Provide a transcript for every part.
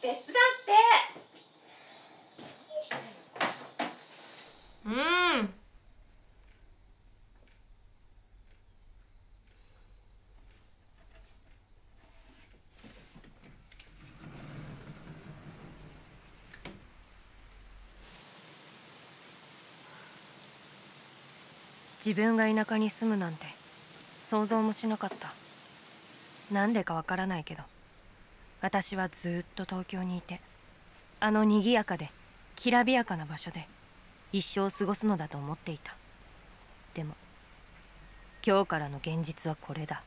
手伝って。うん。自分が田舎に住むなんて想像もしなかった。なんでかわからないけど。私はずっと東京にいてあの賑やかできらびやかな場所で一生過ごすのだと思っていた。でも今日からの現実はこれだ。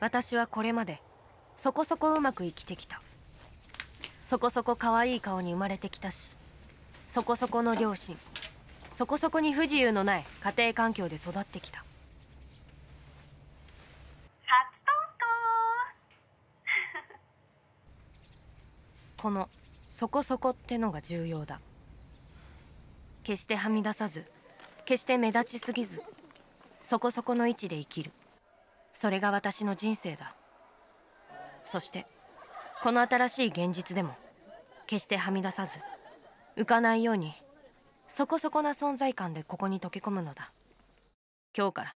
私はこれまでそこそこうまく生きてきた。そこそこ可愛い顔に生まれてきたしそこそこの両親そこそこに不自由のない家庭環境で育ってきた。この「そこそこ」ってのが重要だ。決してはみ出さず決して目立ちすぎずそこそこの位置で生きる。それが私の人生だ。そしてこの新しい現実でも決してはみ出さず浮かないようにそこそこな存在感でここに溶け込むのだ。今日から。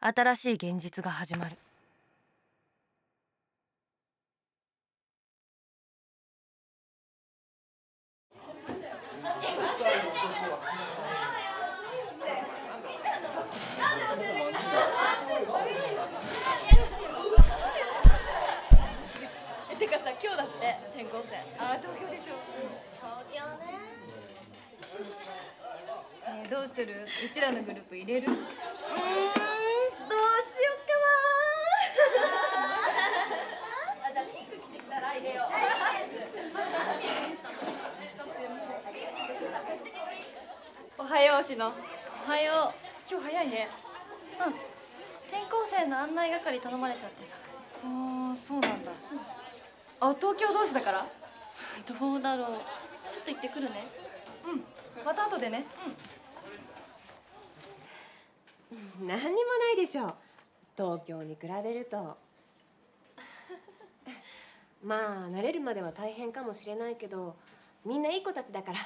新しい現実が始まる。てかさ今日だって転校生。あ東京でしょどうする？うちらのグループ入れる？うーんどうしよっかあじゃあピンク着てきたら入れよう。なおはようしの。おはよ今日早いね。ううん。転校生の案内係頼まれちゃってさ。ああそうなんだ。あ東京同士だから？どうだろう。ちょっと行ってくるね。うん。また後でね何にもないでしょ。う東京に比べると。まあ慣れるまでは大変かもしれないけどみんないい子たちだから。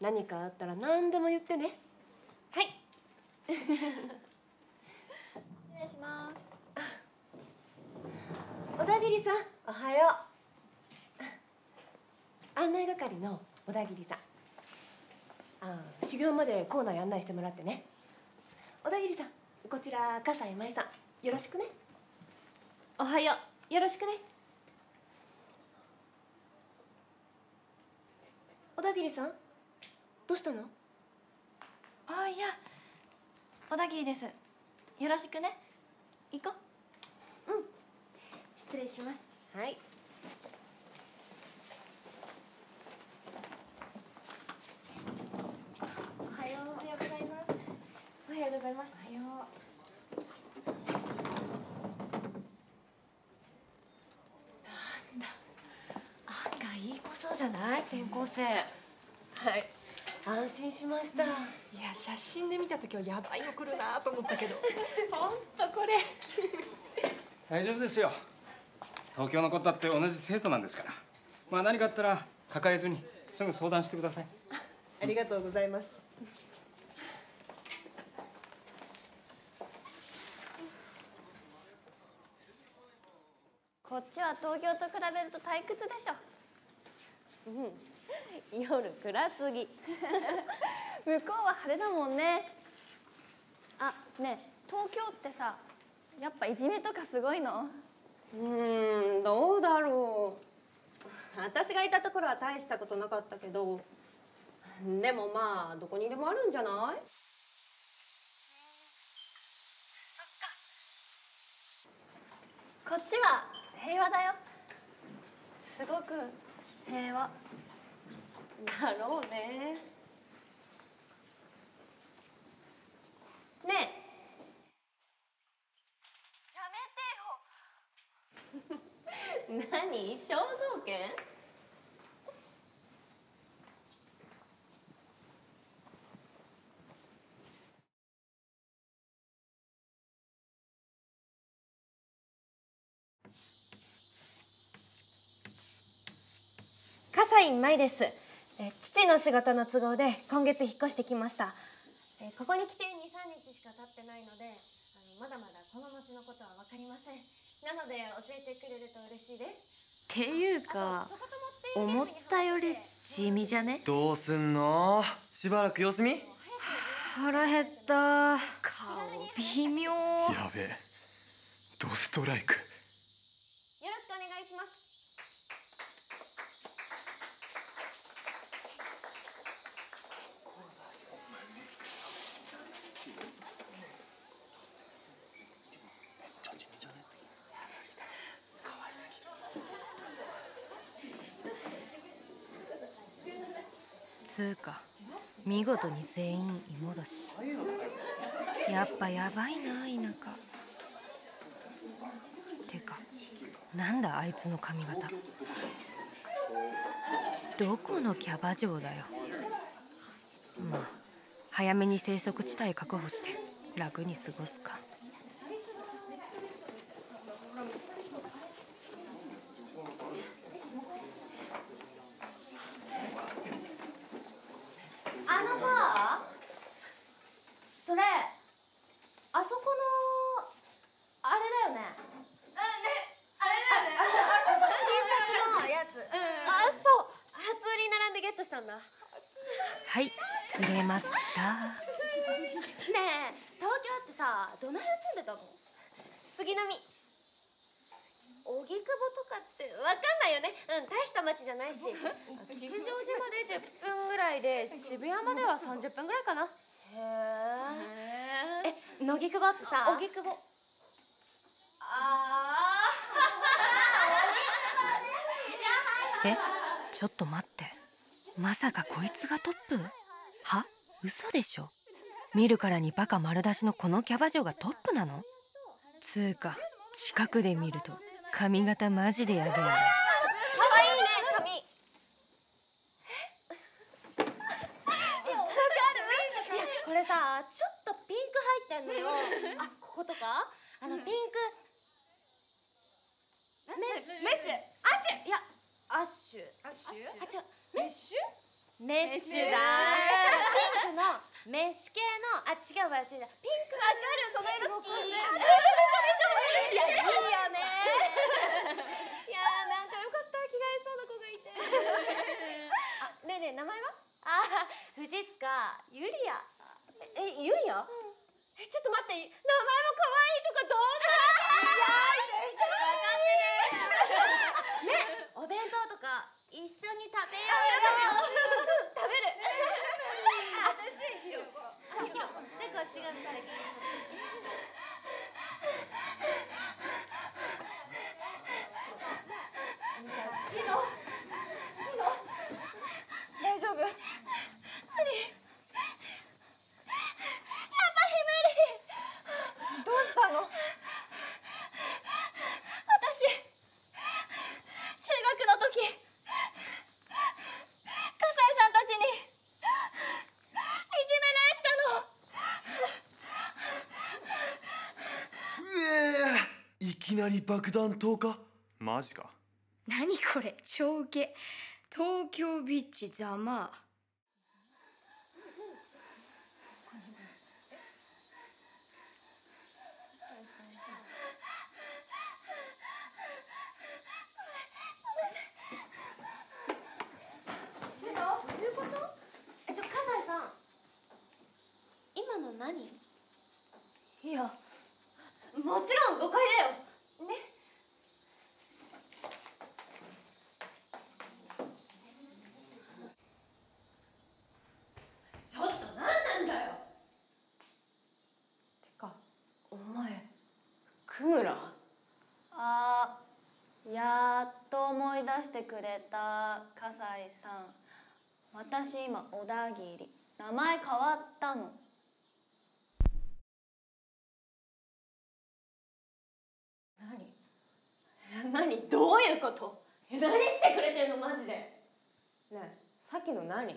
何かあったら何でも言ってね。はい。失礼します。小田切さん。おはよう。案内係の小田切さん。ああ修行まで校内案内してもらってね小田切さんこちら笠井舞さんよろしくね。おはよう。よろしくね。小田切さんどうしたの？あいや小田切です。よろしくね。行こう。うん。失礼します。はいおはようおはようございますおはようございます。おはよ案外いい子そうじゃない？転校生。はい。安心しました、いや写真で見た時はやばいの来るなと思ったけど。ほんとこれ。大丈夫ですよ。東京の子だって同じ生徒なんですから。まあ何かあったら抱えずにすぐ相談してください。ありがとうございますこっちは東京と比べると退屈でしょ。夜暗すぎ。向こうは派手だもんね。あねえ東京ってさやっぱいじめとかすごいの？うーんどうだろう。私がいたところは大したことなかったけどでもまあどこにでもあるんじゃない？こっちは平和だよ。すごく平和。だろうね。ねえ。やめてよ。何？肖像権？笠井舞です。え父の仕事の都合で今月引っ越してきました。えここに来て23日しか経ってないのであのまだまだこの町のことは分かりません。なので教えてくれると嬉しいです。っていうか思ったより地味じゃね？どうすんの？しばらく様子見？腹減った。顔微妙。やべえ。ドストライク。よろしくお願いしますつうか見事に全員芋だし。やっぱやばいな田舎。てかなんだあいつの髪型。どこのキャバ嬢だよ。まあ早めに生息地帯確保して楽に過ごすかあのさそれあそこのあれだよねあねあれだよね新作のやつあそう初売りに並んでゲットしたんだはい釣れましたねえ東京ってさどの辺住んでたの杉並荻窪とかってわかんないよねうん大した町じゃないし吉祥寺まで10分ぐらいで渋谷までは30分ぐらいかなへええ乃木久保ってさ荻窪あえちょっと待ってまさかこいつがトップは嘘でしょ見るからにバカ丸出しのこのキャバ嬢がトップなの？つうか近くで見ると髪型マジでやべえ。な可愛いね髪これさちょっとピンク入ってんのよあこことかあのピンクメッシュメッシュあちゅいやアッシュアッシュあ違うメッシュメッシュだピンクのメッシュ系のあ違うわ違うピンクわかるその色好きあでしょでしょでしょいやいいよねいやーなんかよかった着替えそうな子がいてあねえねえ名前はあ藤塚ゆりやえゆりや、えちょっと待って名前も可愛いとかどうねお弁当とか一緒に食べようよ食べる私ひろこあひろこでこっちが誰か大丈夫何やっぱり無理どうしたの私中学の時笠井さんたちにいじめられてたのうえいきなり爆弾投下？マジか。何これ超ウケ。東京ビッチざまあえちょ笠井さん今の何いやもちろん誤解だよねちょっと何なんだよてかお前クムラあーやっと思い出してくれた笠井さん。私今小田切。名前変わったの。何？何？どういうこと？え何してくれてんのマジで？ねえさっきの何？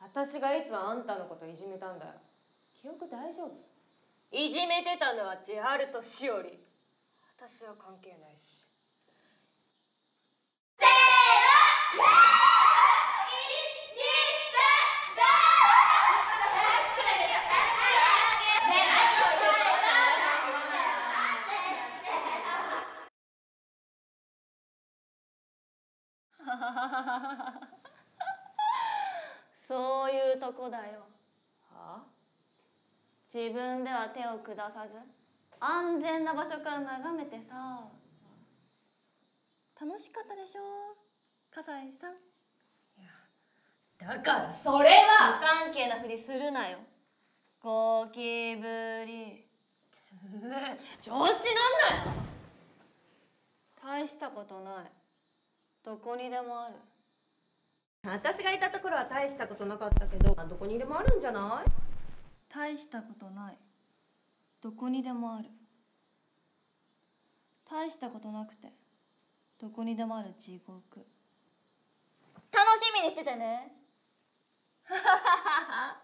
私がいつあんたのこといじめたんだよ。記憶大丈夫？いじめてたのは千春としおり。私は関係ないしだよ。は自分では手を下さず安全な場所から眺めてさ。楽しかったでしょ？笠井さん。だからそれは！無関係なふりするなよ。ゴキブリねえ調子なんなよ！大したことない。どこにでもある私がいたところは大したことなかったけどどこにでもあるんじゃない？大したことない。どこにでもある。大したことなくてどこにでもある地獄。楽しみにしててね。何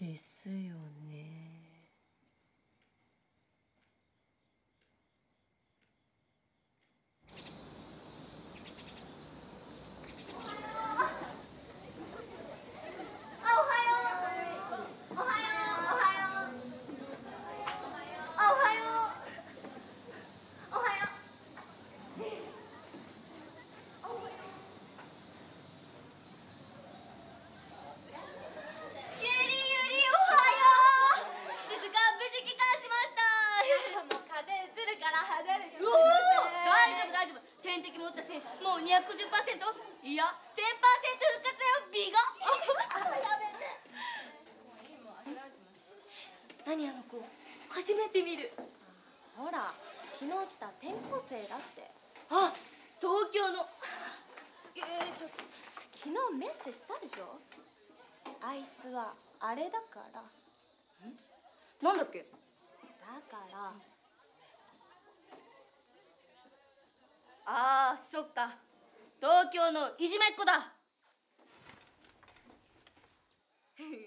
ですよね。あれだから。なんだっけ？だから。ああそっか。東京のいじめっ子だ。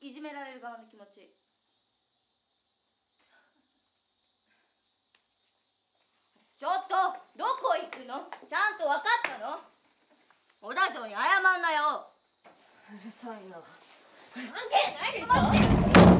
いじめられる側の気持ち。の？ちゃんと分かったの？小田城に謝んなよ。うるさいな。関係ないでしょ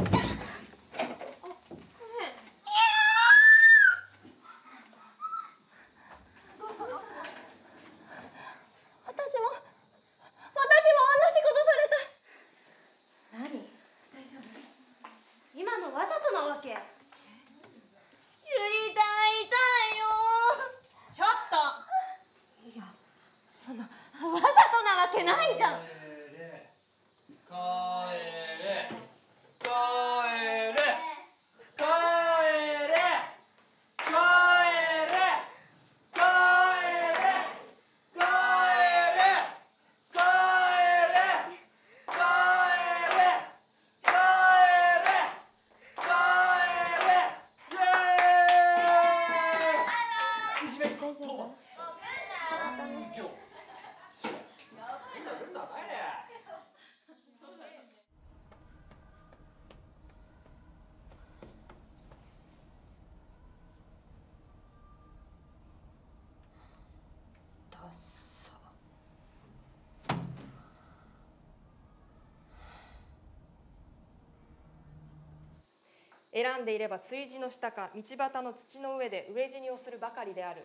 選んでいれば追地の下か道端の土の上で飢え死にをするばかりである。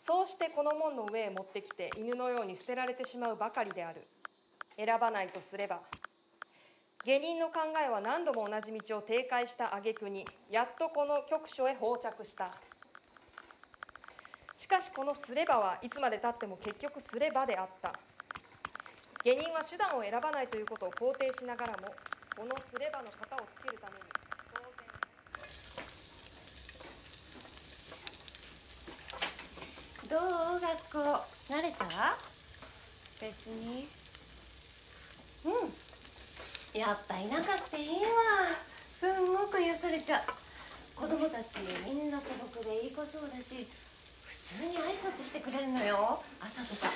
そうしてこの門の上へ持ってきて犬のように捨てられてしまうばかりである。選ばないとすれば下人の考えは何度も同じ道を停滞した挙句にやっとこの局所へ到着した。しかしこのすればはいつまでたっても結局すればであった。下人は手段を選ばないということを肯定しながらもこのすればの型をつけるために当然どう学校？慣れた？別に。うん。やっぱいなかっていいわ。すんごく癒されちゃう子供たちみんな孤独でいい子そうだし普通に挨拶してくれるのよ。朝とか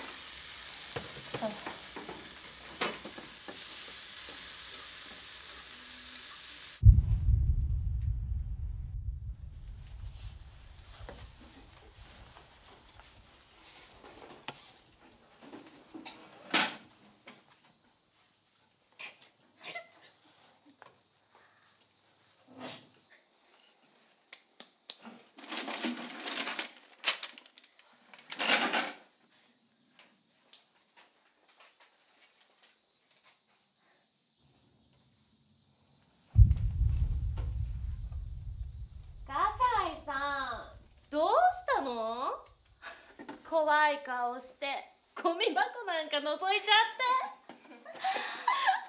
笠井さんどうしたの怖い顔してゴミ箱なんか覗いちゃっ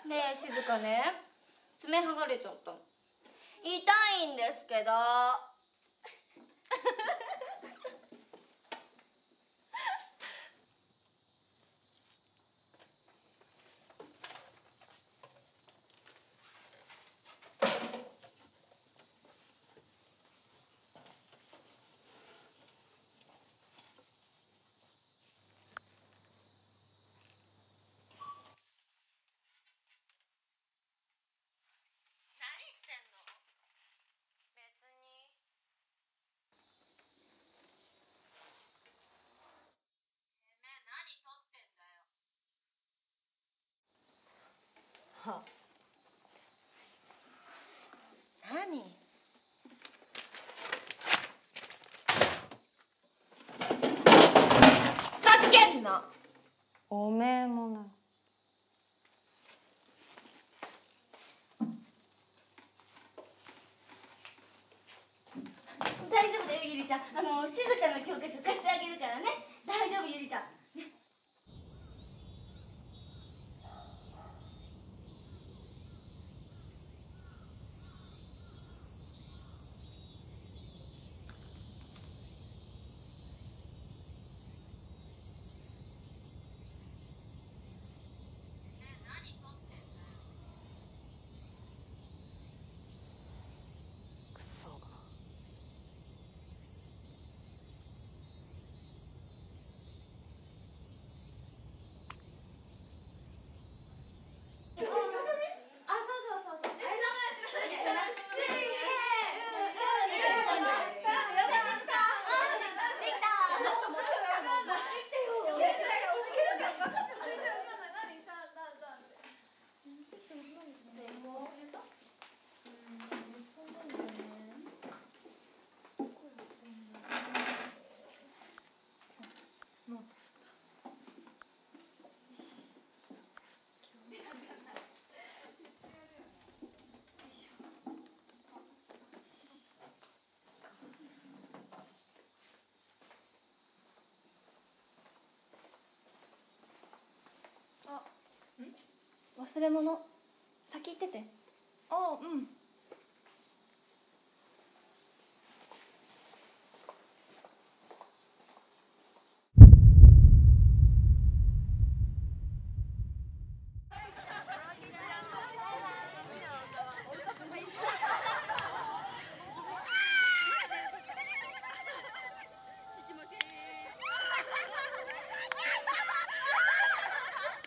て。ねえ静かね。爪剥がれちゃった。痛いんですけど何撮ってんだよ。何？ふざけんな。おめえもな。大丈夫だよゆりちゃん。あの静かな教科書貸してあげるからね。大丈夫ゆりちゃんねクソが忘れ物。先行ってて。ああうん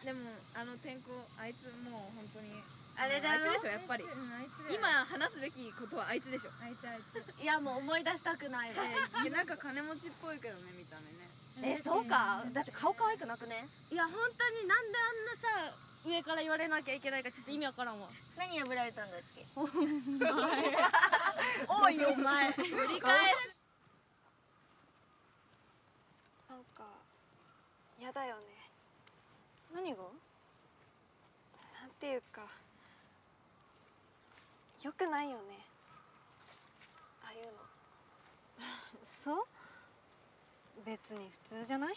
でもあの天候あいつもう本当にあれだよあいつでしょやっぱり。今話すべきことはあいつでしょ。あいつあいつ。いやもう思い出したくない。わえなんか金持ちっぽいけどね見た目ね。えそうか。だって顔可愛くなくね？いや本当になんであんなさ上から言われなきゃいけないかちょっと意味わからんわ。何破られたんだっけ？お前。おいお前。振り返す。なんか嫌だよね。何が？なんていうかよくないよね。ああいうの。そう？別に普通じゃない？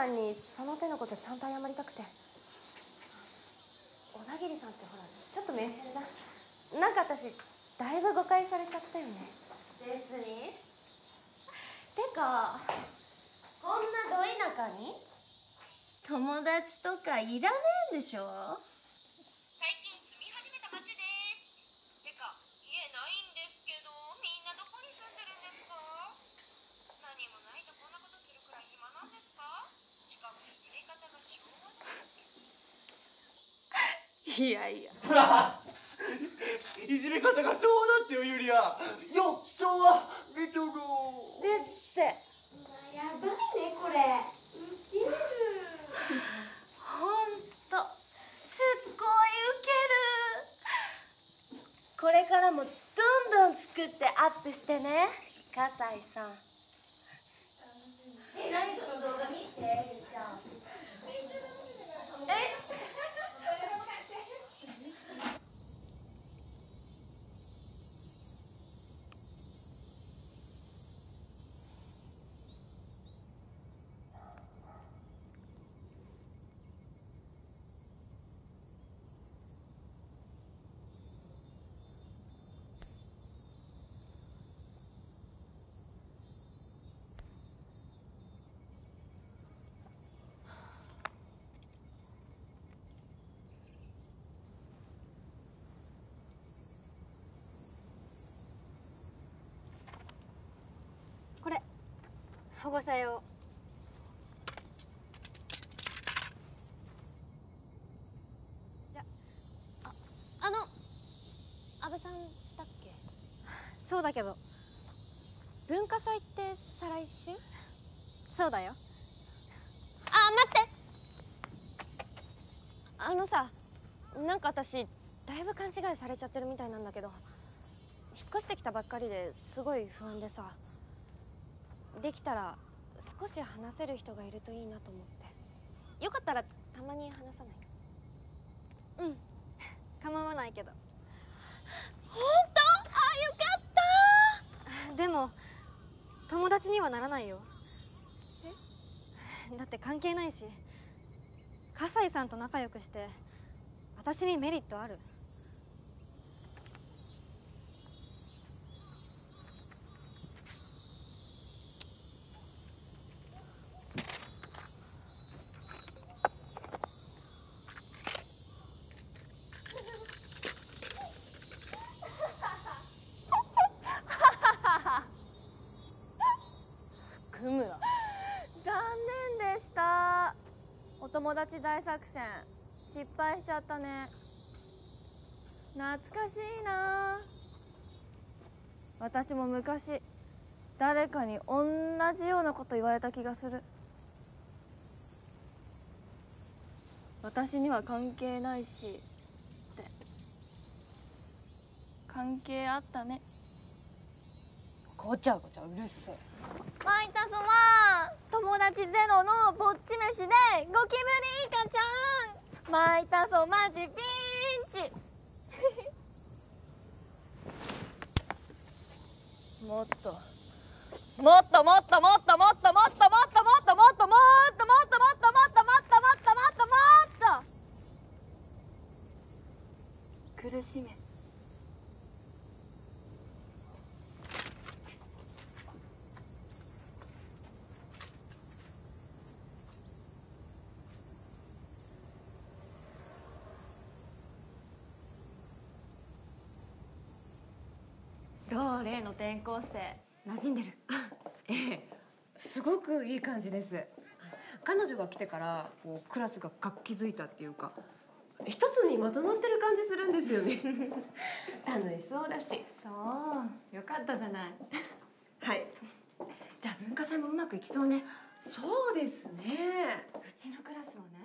さんにその手のことちゃんと謝りたくて。小田切さんってほらちょっとメンヘラじゃん。なんか私だいぶ誤解されちゃったよね。別に。てかこんなど田舎に？友達とかいらねえんでしょ最近住み始めた町ですてか家ないんですけどみんなどこに住んでるんですか何もないとこんなことするくらい暇なんですかしかもいじめ方が昭和なんですけどいやいや。いじめ方が昭和だってよユリア。よ昭和。レトロでっせやばいねこれ。ウケる。ほんと。すっごいウケる。これからもどんどん作ってアップしてね。笠井さんえ何その動画見してじゃあえこれ保護者用じゃああの安部さんだっけ？そうだけど文化祭って再来週？そうだよ。あ待って！あのさなんか私だいぶ勘違いされちゃってるみたいなんだけど引っ越してきたばっかりですごい不安でさできたら少し話せる人がいるといいなと思って。よかったらたまに話さないうん。構わないけど。本当？あよかった。でも友達にはならないよ。え？だって関係ないし笠井さんと仲良くして私にメリットあるし大作戦。失敗しちゃったね。懐かしいな。私も昔誰かに同じようなこと言われた気がする。私には関係ないしって。関係あったね。ごちゃごちゃうるせえ。マイタソは友達ゼロのぼっち飯でゴキブリイカちゃんマイタソマジピンチ。もっともっと。もっともっともっと例の転校生。馴染んでる。ええ。すごくいい感じです。彼女が来てからこうクラスが活気づいたっていうか一つにまとまってる感じするんですよね。楽しそうだし。そう。よかったじゃない。はい。じゃあ文化祭もうまくいきそうね。そうですね。うちのクラスはね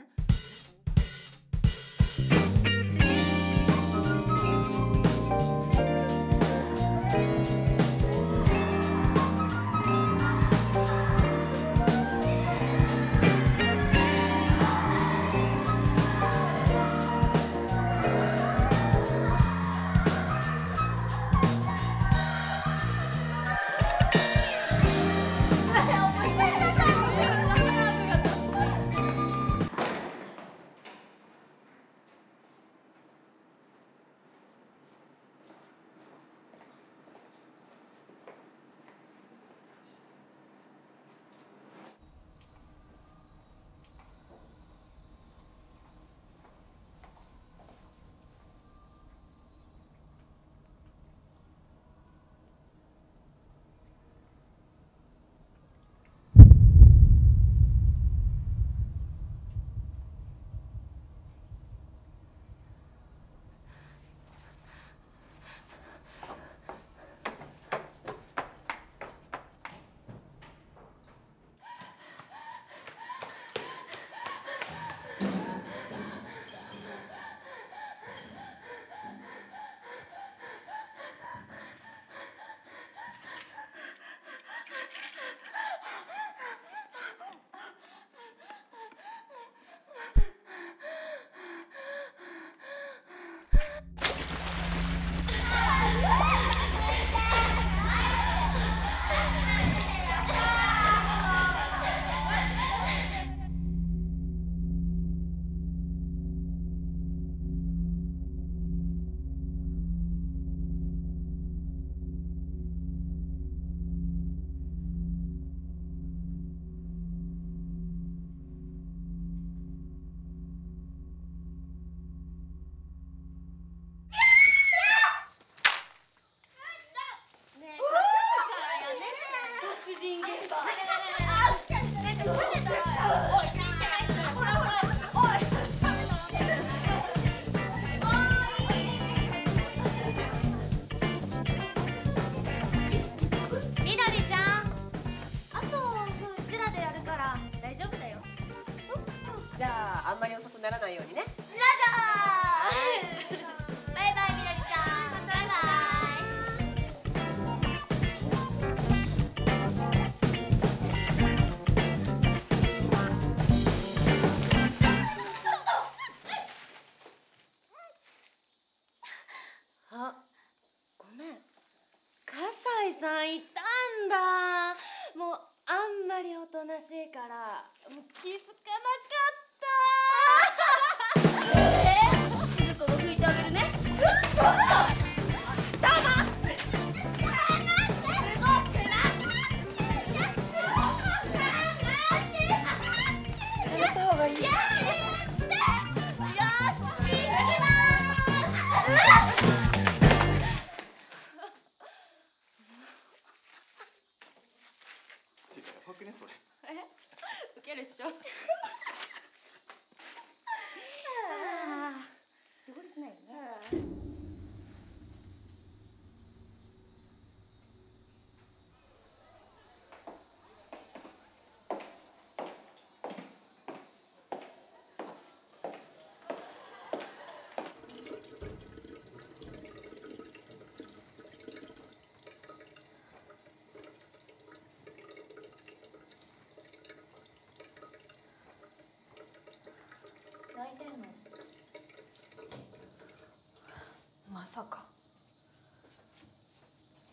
さか。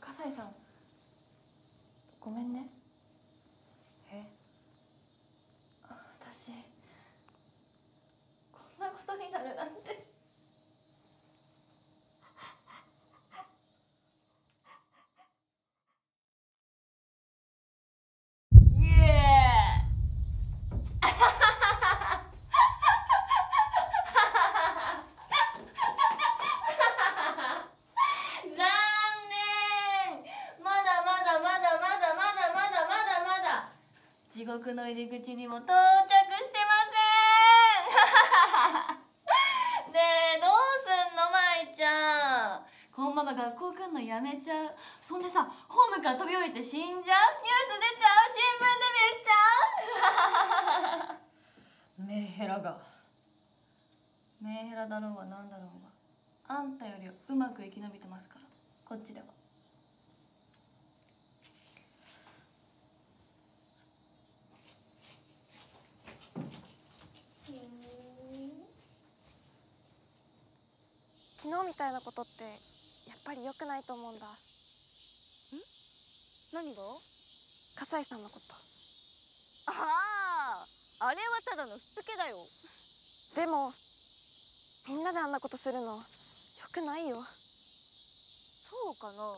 笠井さん。ごめんね。え？私。こんなことになるなんて。の入り口にも到着してませんねえどうすんの舞ちゃんこのまま学校来んのやめちゃうそんでさホームから飛び降りて死んじゃうニュース出ちゃう新聞デビューしちゃうメンヘラがメンヘラだろうがなんだろうがあんたよりはうまく生き延びてますから。こっちでは。昨日みたいなことってやっぱり良くないと思うんだ。ん？何が？笠井さんのこと。あああれはただのしつけだよ。でもみんなであんなことするの良くないよ。そうかな。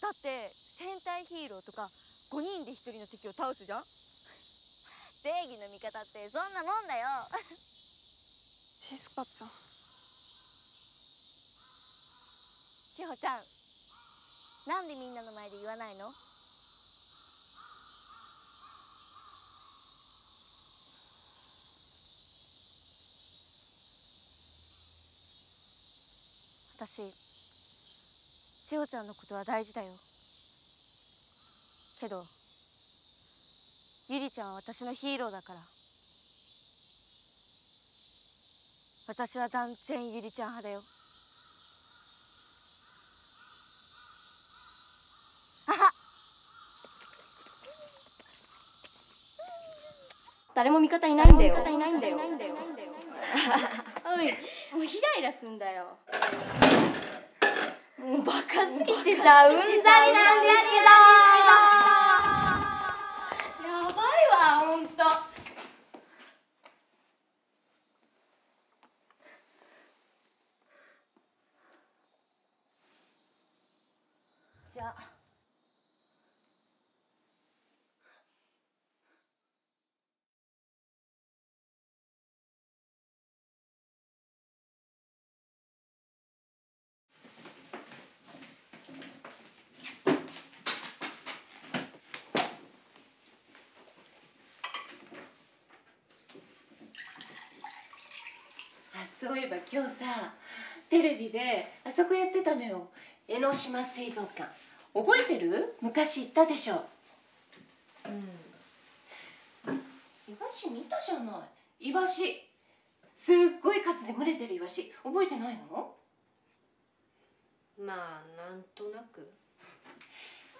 だって戦隊ヒーローとか5人で1人の敵を倒すじゃん？正義の味方ってそんなもんだよ。シスカちゃん千穂ちゃん。なんでみんなの前で言わないの？私千穂ちゃんのことは大事だよ。けどゆりちゃんは私のヒーローだから。私は断然ゆりちゃん派だよ。誰も味方いないんだよ。味方いないんだよ。おいもうイライラすんだよ。もうバカすぎてさうんざりなんですけどやばいわほんとじゃああそういえば今日さテレビであそこやってたのよ。江ノ島水族館。覚えてる？昔行ったでしょ。うん。イワシ見たじゃない。イワシ。すっごい数で群れてるイワシ。覚えてないの？まあなんとなく。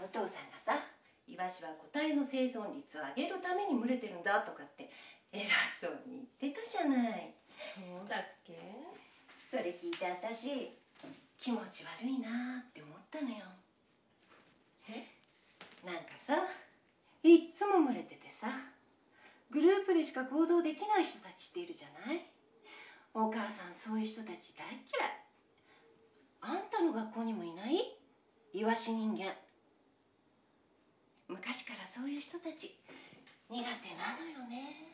お父さんがさイワシは個体の生存率を上げるために群れてるんだとかって偉そうに言ってたじゃないそうだっけ？それ聞いて私気持ち悪いなって思ったのよ。え？なんかさいっつも群れててさグループでしか行動できない人たちっているじゃない？お母さんそういう人たち大嫌い。あんたの学校にもいない？イワシ人間。昔からそういう人たち苦手なのよね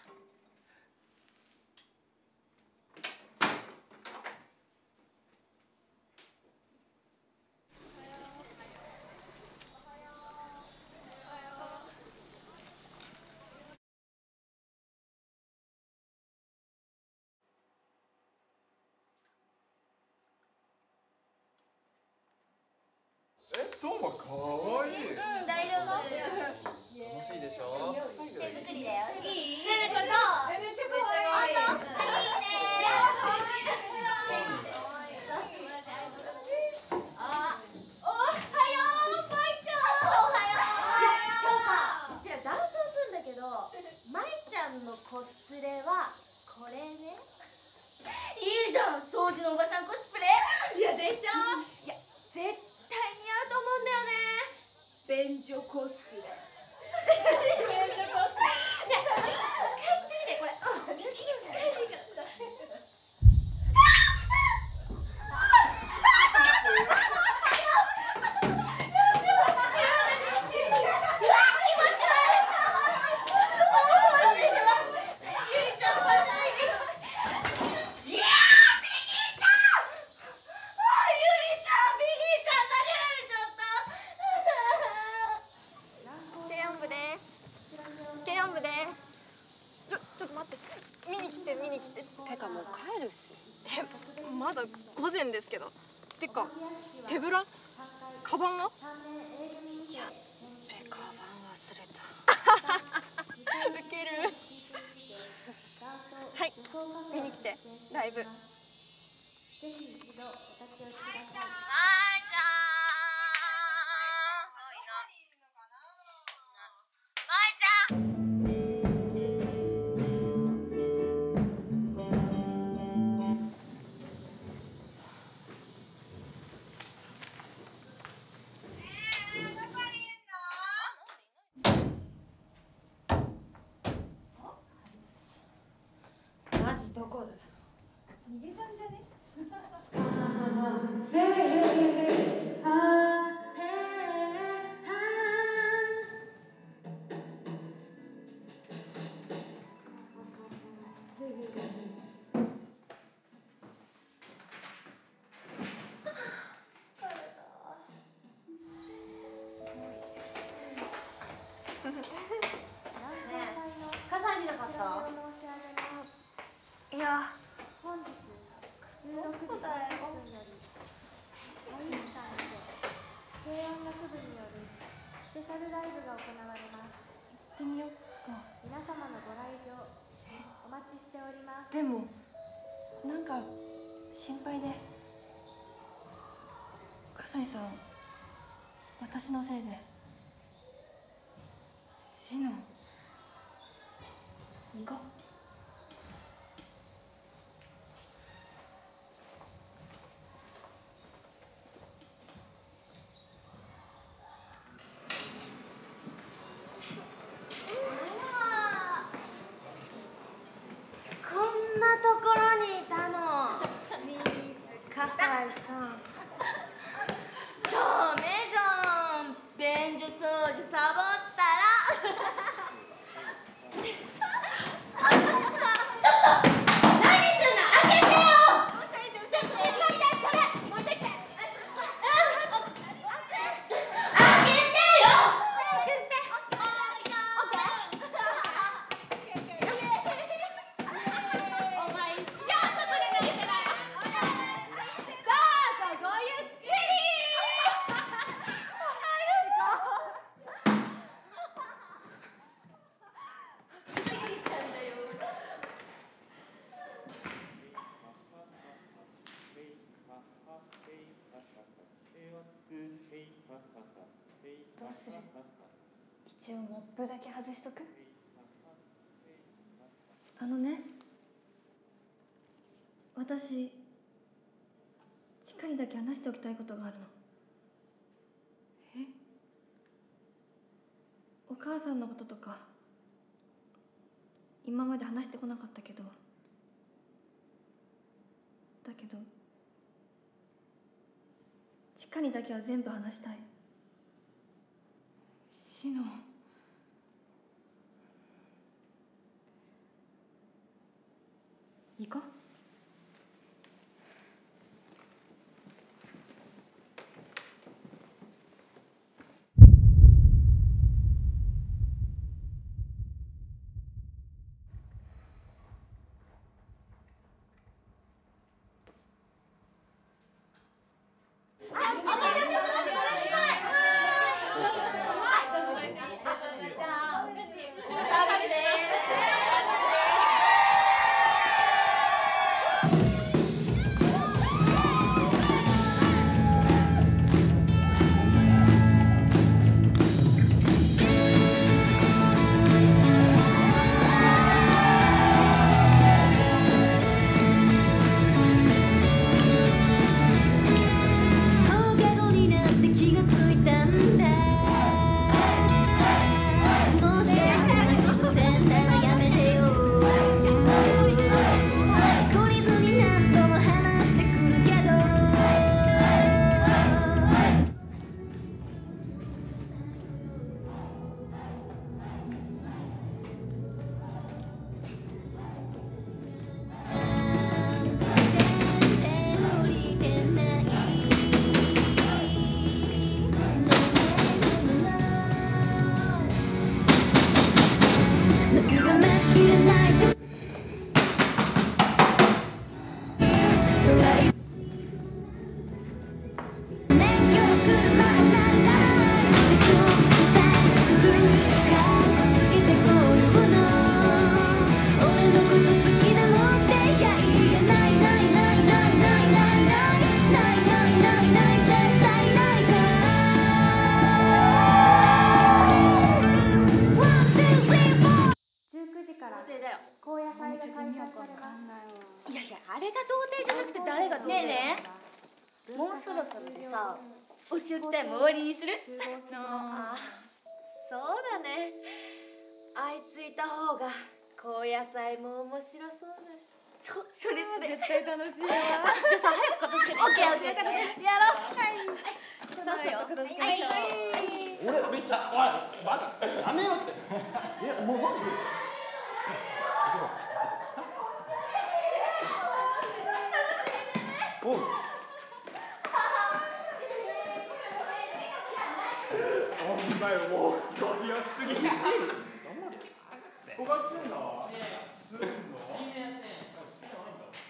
Macau. マジどこだ？逃げたんじゃね？でもなんか心配で。笠井さん私のせいで。志乃行こう。部だけ外しとく？あのね私地下にだけ話しておきたいことがあるの。え？お母さんのこととか今まで話してこなかったけど。だけど地下にだけは全部話したい。志乃方が高野菜も面白そうだし。そそれそれ絶対楽しいわ。あじゃあさ早く片付けて。オッケーオッケーやろう。はい。そうっすよ片付けはい俺めっちゃおいバカやめよってえもう飲んでおうお前もう分かりやすすぎる告白すんの？すんの好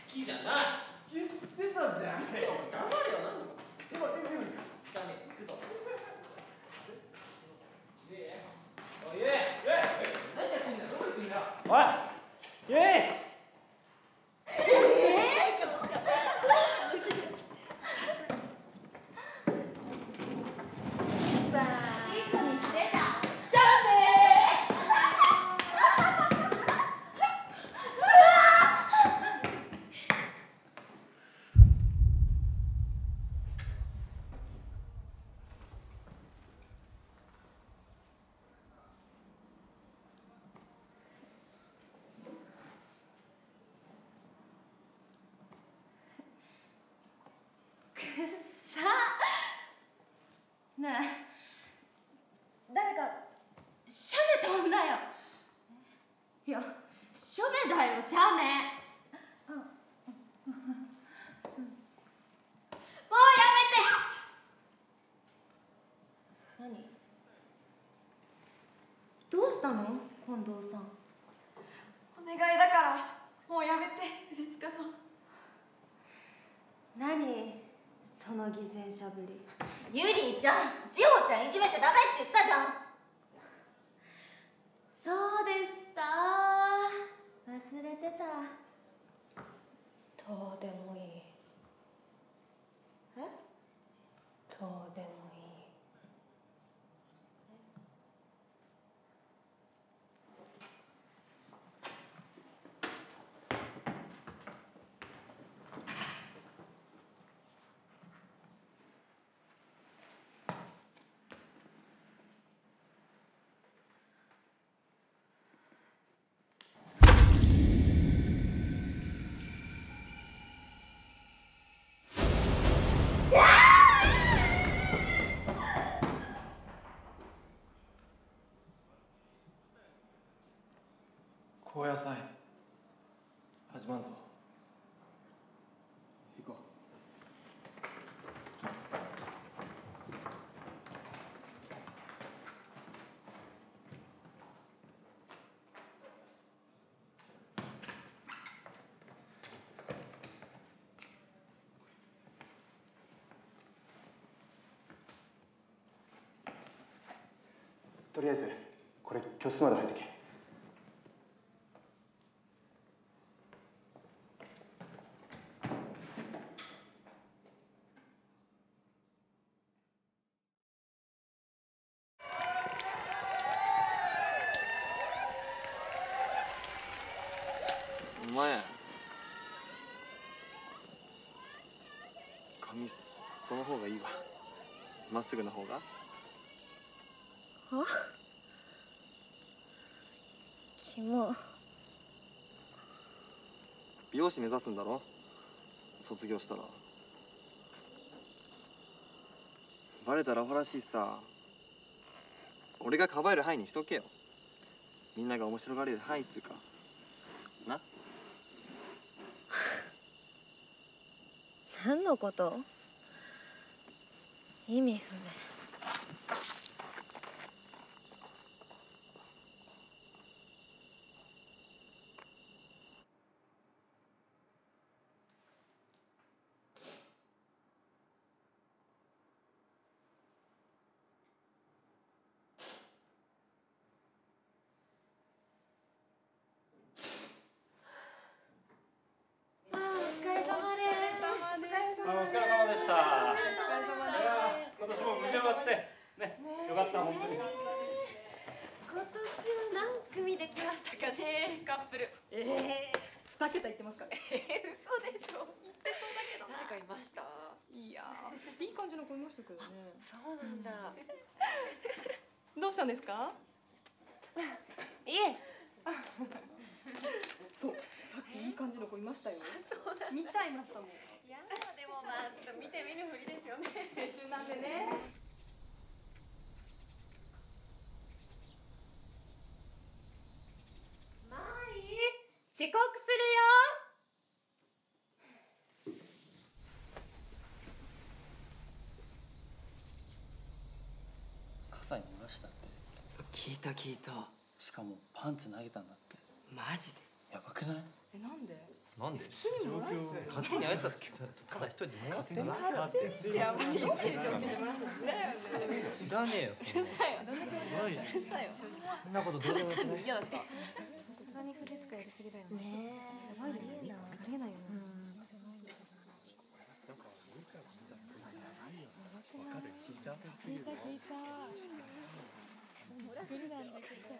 きじゃない。好きってたじゃん。頑張れよなんで今今今ダメ行くぞ。おいイエイ何やってんだよ。どこ行くんだよ。おいイエイくっさねえ誰か写メ飛んだよいや写メだよ写メうんもうやめて何どうしたの？近藤さん。お願いだからもうやめて藤塚さん何？その偽善しゃぶりゆりちゃん千穂ちゃんいじめちゃダメって言ったじゃん。そうでした。忘れてた。どうでもいい。え？どうでもいい高野菜始まんぞ行ことりあえずこれ教室まで入ってけ。お前髪その方がいいわ。まっすぐの方が。あキモ容師目指すんだろ？卒業したら。バレたらアホらしいさ。俺がかばえる範囲にしとけよ。みんなが面白がれる範囲っつうか。な？何のこと？意味不明セーター言ってますからえ嘘でしょ言ってそうだけど誰かいましたいやーいい感じの子いましたけどねそうなんだ、どうしたんですか？いえ。そうさっきいい感じの子いましたよ。見ちゃいましたもん。いやでもまあちょっと見て見ぬふりですよね。青春なんでね。まあいい遅刻す傘にいましたって聞いた聞いた。しかもパンツ投げたんだってマジで？やばくない？えなんで？なんで？普通にもらえっすよ勝手にあいつらとただ一人もらってんの？勝手に？いやもうそういう状況でもらってねいらねえようるさいよ。どんな感じうるうるさいよ。そんなことどうでもよくない。嫌だったさすがに筆使いやりすぎだよねやばいねありえないよね聞いた聞いた。聞いたフルなんだけど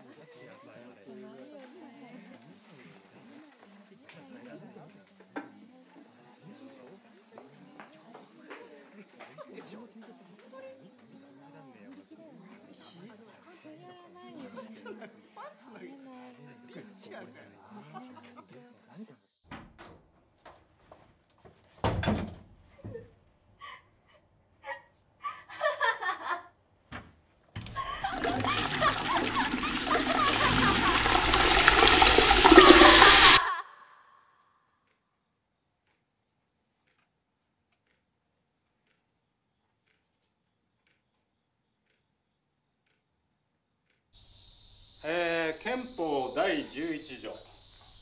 えー憲法第11条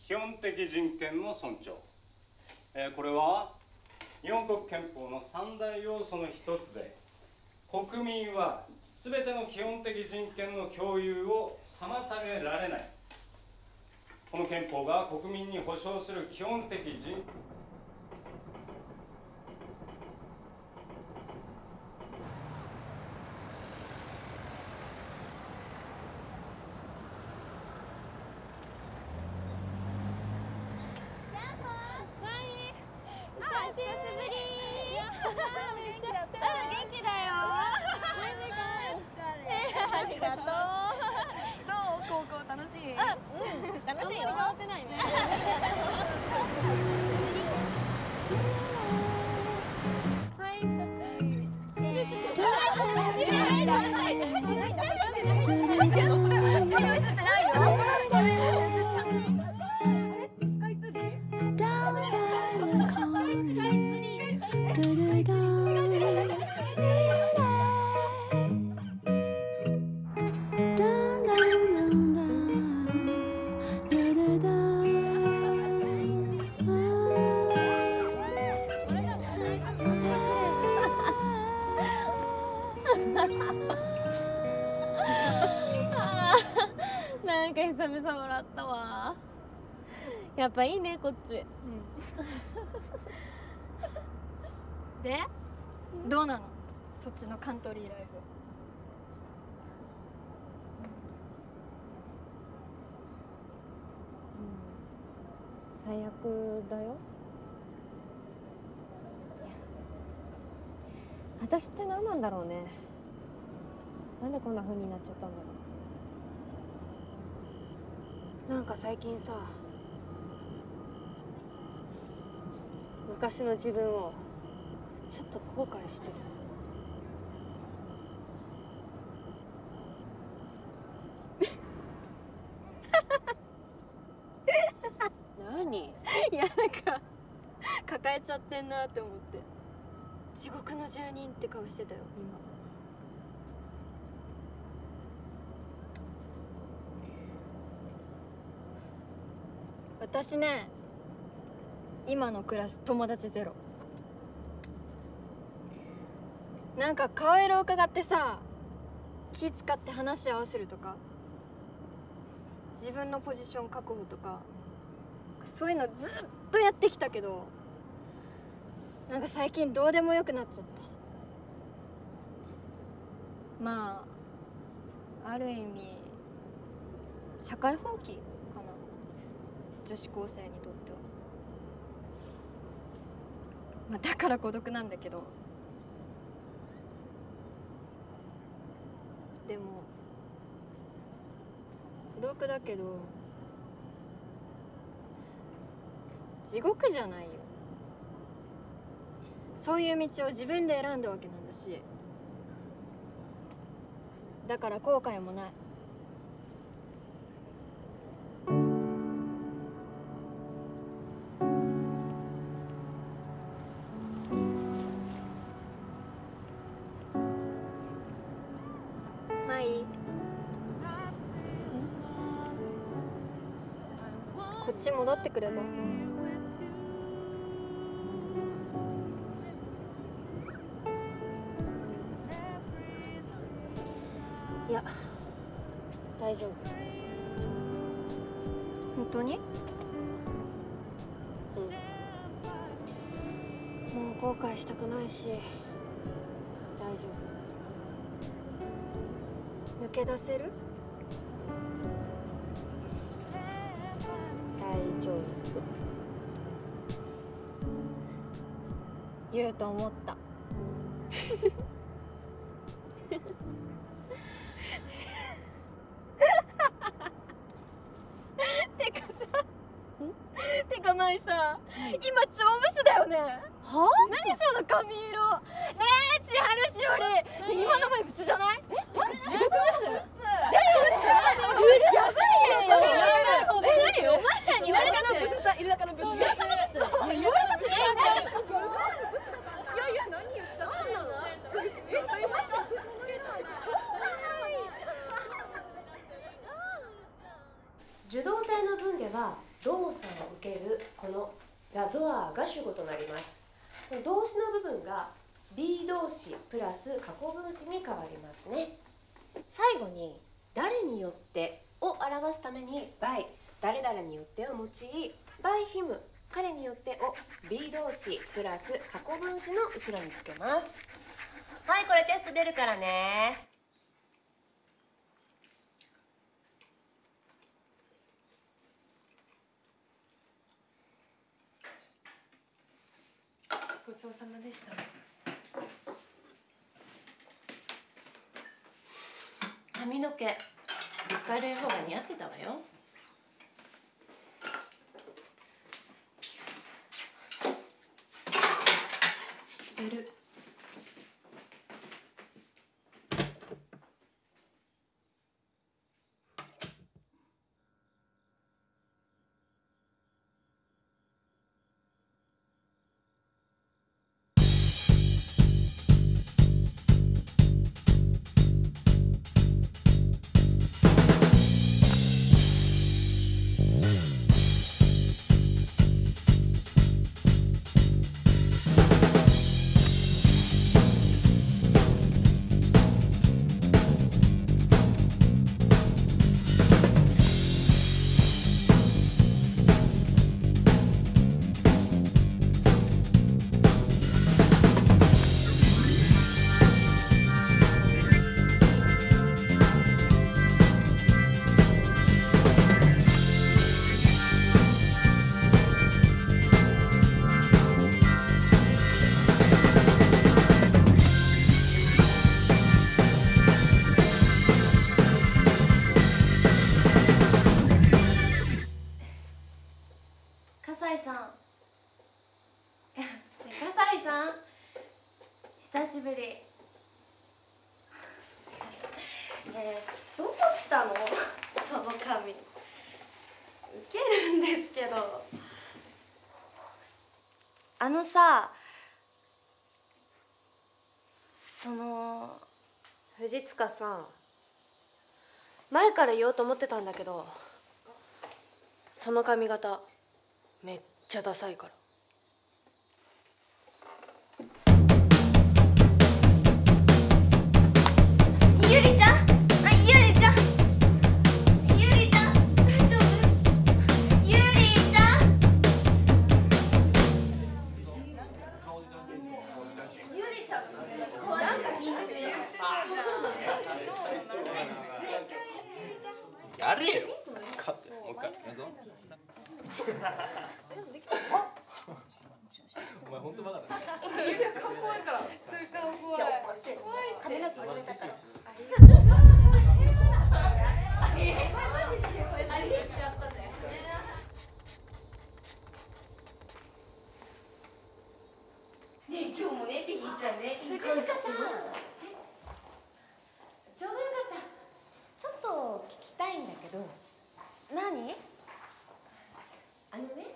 基本的人権の尊重、えーこれは日本国憲法の三大要素の一つで国民は全ての基本的人権の共有を妨げられない。この憲法が国民に保障する基本的人権っぱいいねこっち、でどうなの？そっちのカントリーライフ。最悪だよ。私って何なんだろうね。なんでこんな風になっちゃったんだろう。なんか最近さ昔の自分をちょっと後悔してる。何？いやなんか抱えちゃってんなって思って。地獄の住人って顔してたよ今。私ね今のクラス友達ゼロ。なんか顔色を伺ってさ気使って話し合わせるとか自分のポジション確保とかそういうのずっとやってきたけどなんか最近どうでもよくなっちゃった。まあある意味社会放棄かな。女子高生にとっては。まあ、だから孤独なんだけど。でも孤独だけど地獄じゃないよ。そういう道を自分で選んだわけなんだし。だから後悔もない。戻ってくればいや大丈夫。本当に？うん。もう後悔したくないし大丈夫。抜け出せる？言うと思った。てかさてか舞さ今超ブスだよね。は？何その髪色。ねえ千春しおり。今の前ブスじゃないえてか地獄ブスやばいねえ何お前らに言われたのブスさいる中のブス言われたのブス言われたブスいやいや何言っちゃったの受動体の文では動作を受けるこのザ・ドアが主語となります。この動詞の部分が B 動詞プラス過去分詞に変わりますね。最後に誰によってを表すために by 誰々によってを用い by him 彼によってを B 動詞プラス過去分詞の後ろにつけます。はいこれテスト出るからね。ごちそうさまでした。髪の毛明るい方が似合ってたわよ。知ってるあのさその藤塚さん前から言おうと思ってたんだけどその髪型めっちゃダサいから。お前本当バカだゆり顔怖いか。らそれ顔怖い怖いって髪の毛折れたか。らね今日もねピーちゃんねちょっと聞きたいんだけど何あのね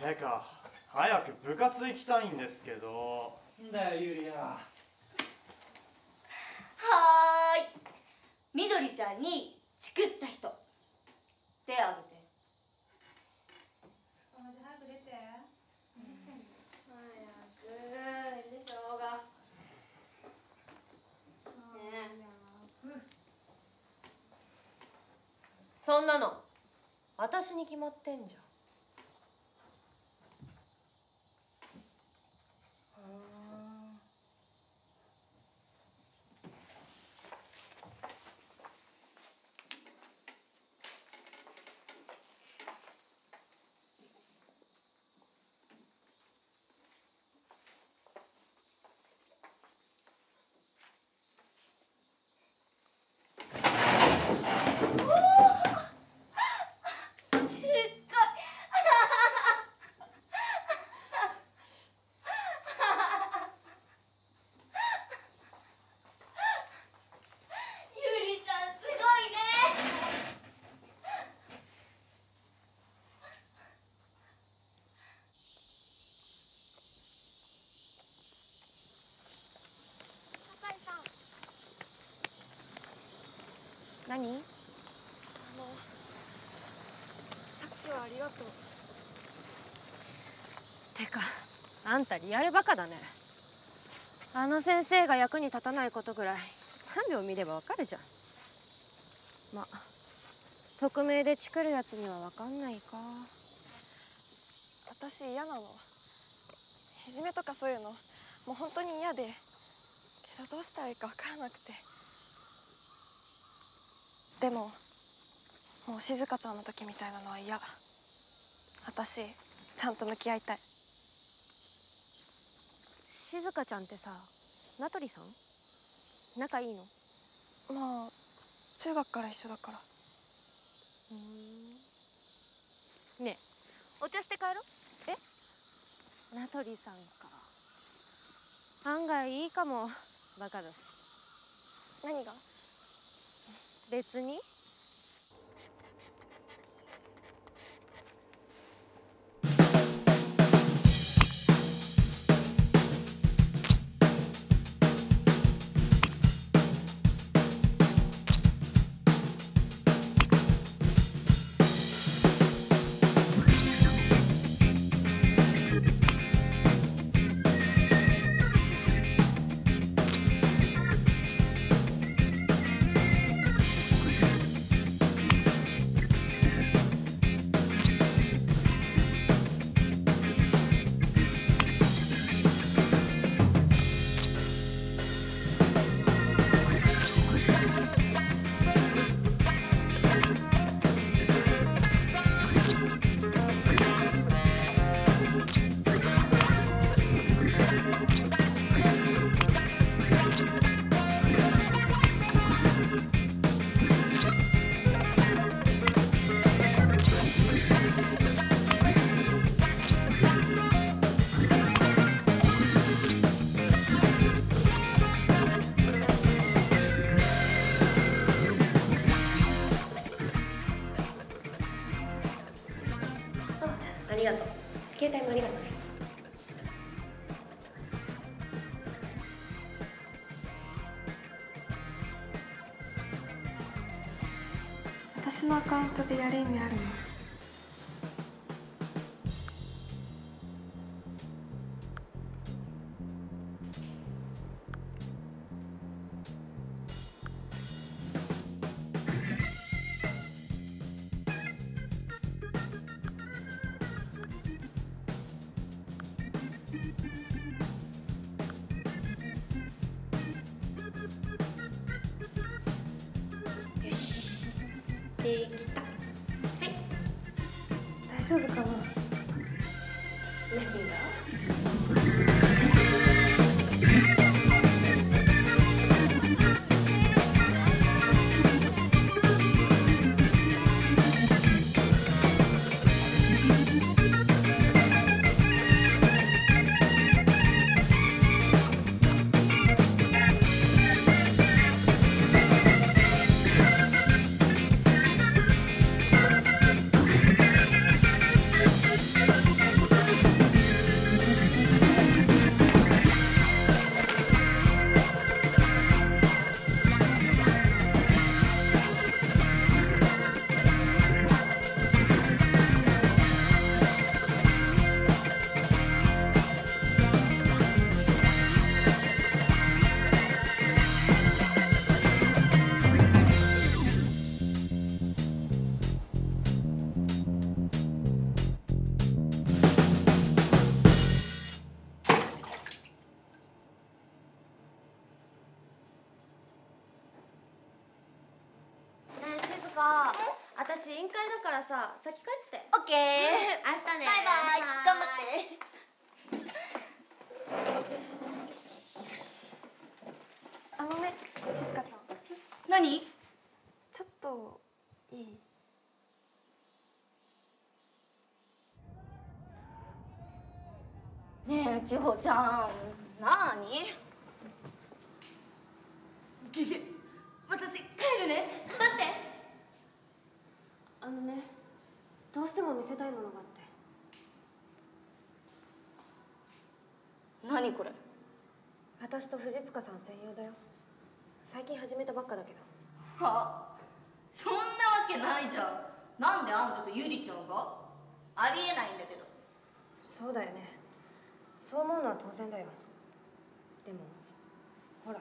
てか早く部活行きたいんですけど。んだよユリア。はーい。みどりちゃんにチクった人。手あげて。早く出て。早く。でしょうが。そんなの私に決まってんじゃんすっごいゆりちゃんすごいね笠井さん何あのさっきはありがと。てかあんたリアルバカだね。あの先生が役に立たないことぐらい3秒見ればわかるじゃん。ま匿名でチクるやつにはわかんないか。私嫌なの。いじめとかそういうのもう本当に嫌で。けどどうしたらいいか分からなくて。でももう静香ちゃんの時みたいなのは嫌。私ちゃんと向き合いたい。静香ちゃんってさ名取さん？仲いいの？まあ中学から一緒だから。ねえお茶して帰ろう。え？名取さんか。案外いいかも。バカだし。何が？別に？ことでやる意味千穂ちゃん。なにゲゲ私帰るね。待って。あのねどうしても見せたいものがあって。何これ？私と藤塚さん専用だよ。最近始めたばっかだけど。は？そんなわけないじゃん。なんであんたとゆりちゃんが？ありえないんだけど。そうだよねそう思うのは当然だよ。でもほら。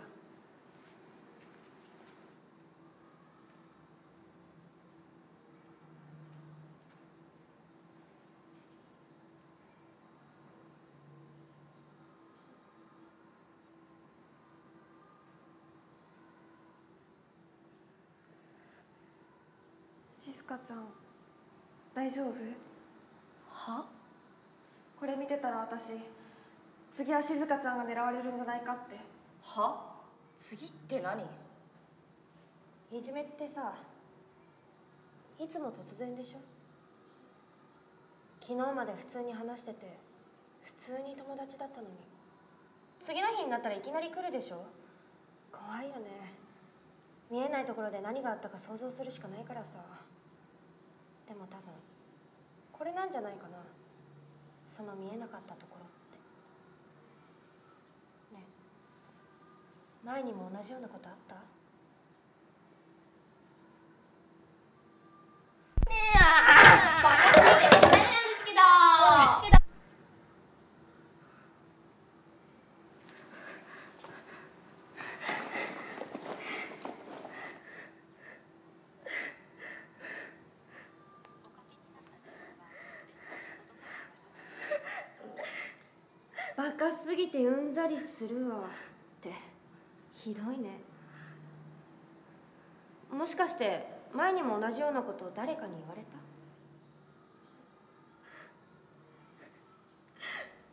静香ちゃん大丈夫？は？これ見てたら私次は静香ちゃんが狙われるんじゃないかって。は？次って何？いじめってさいつも突然でしょ？昨日まで普通に話してて普通に友達だったのに。次の日になったらいきなり来るでしょ？怖いよね。見えないところで何があったか想像するしかないからさ。でも多分これなんじゃないかな。その見えなかったところってねえ前にも同じようなことあった？バカすぎてうんざりするわひどいね。もしかして前にも同じようなことを誰かに言われた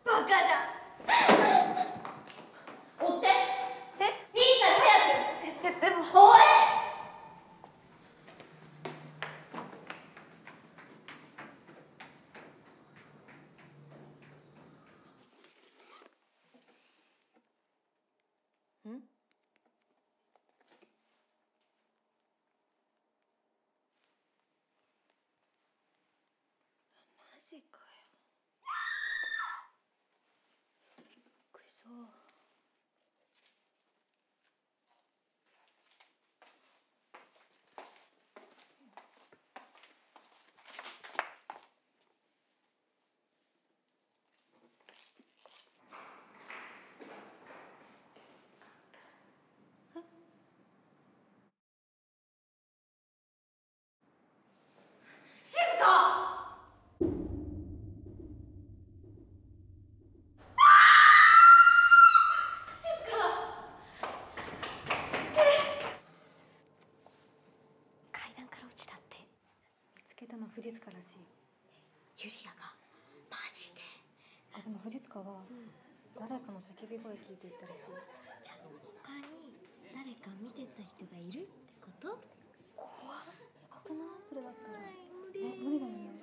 バカじゃん追ってえいいから早くえでもおいんマジかよびっくりした静か静か階段から落ちたって見つけたの藤塚らしいユリアがマジで。あでも藤塚は誰かの叫び声聞いていたらしい。じゃあ他に誰か見てた人がいるってこと？怖っ。怖くない？それだったら。え無理だよね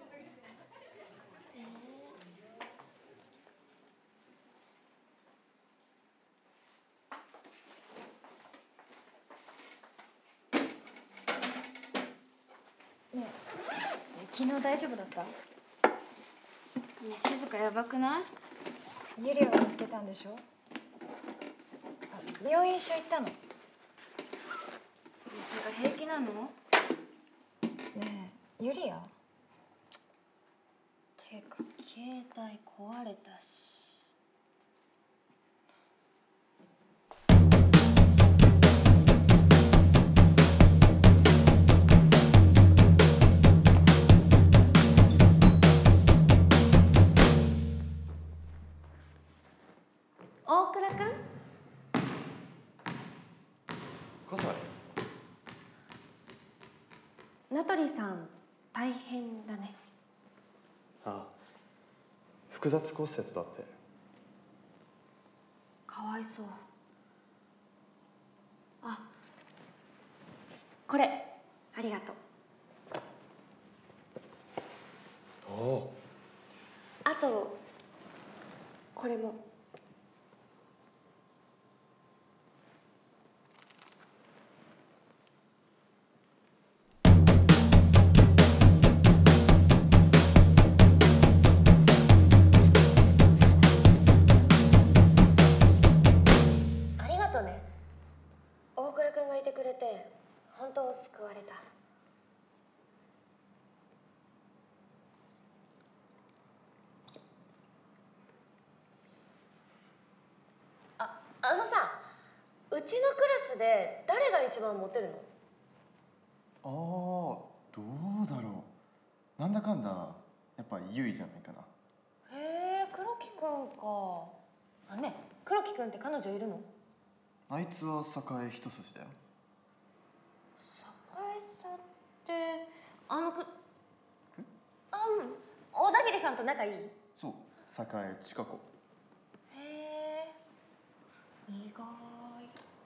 ねえ昨日大丈夫だった？ね静かやばくない？ユリアが見つけたんでしょ？あ病院一緒行ったの？ねてか平気なの？えユリア？てか携帯壊れたし葛西名取さん大変だね。ああ。複雑骨折だって。かわいそう。あこれ。ありがとう。あとこれもわれた。ああのさうちのクラスで誰が一番モテるの？ああどうだろう。なんだかんだやっぱゆいじゃないかな。へえ黒木くんか。あね黒木くんって彼女いるの？あいつは栄一筋だよ。栄さんってあのくあうん小田切さんと仲いい？へそう栄千佳子え意外。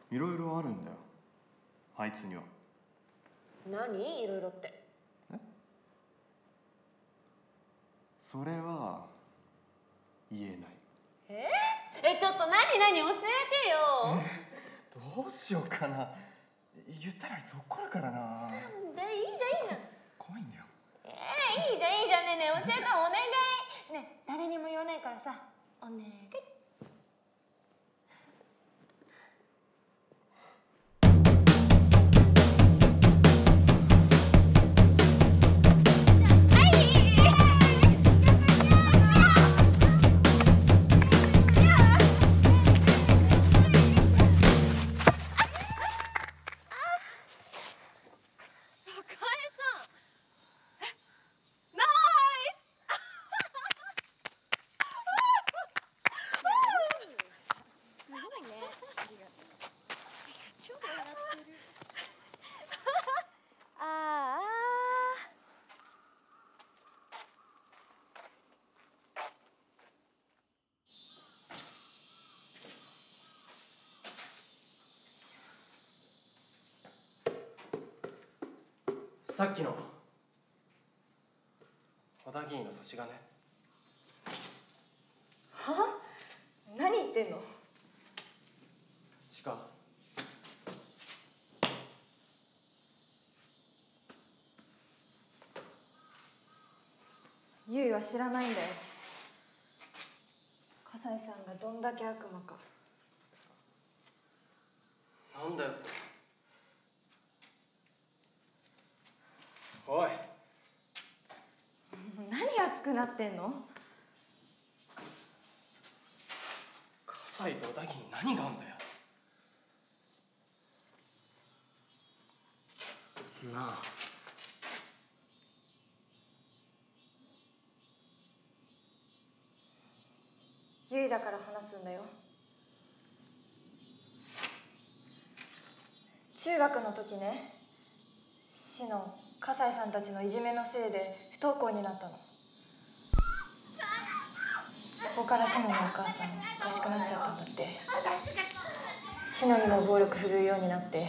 いろいろあるんだよ。あいつには。何？いろいろって。それは言えない。え？ー、えちょっと何？何？教えてよ。どうしようかな言ったらあいつ怒るからなでいいじゃんいいじゃん。怖いんだよ。えー、いいじゃんいいじゃん。ねえねえ教えてお願い。ねえ誰にも言わないからさ。お願いさっきの。小田議員の差し金？は？何言ってんの？地下ゆいは知らないんだよ。笠井さんがどんだけ悪魔か。なんだよそれおい何熱くなってんの？葛西と小田議員何があんだよ。なあ。ゆいだから話すんだよ。中学の時ね市の笠井さんたちのいじめのせいで不登校になったのそこから志乃のお母さんおかしくなっちゃったんだって。志乃にも暴力振るうようになって。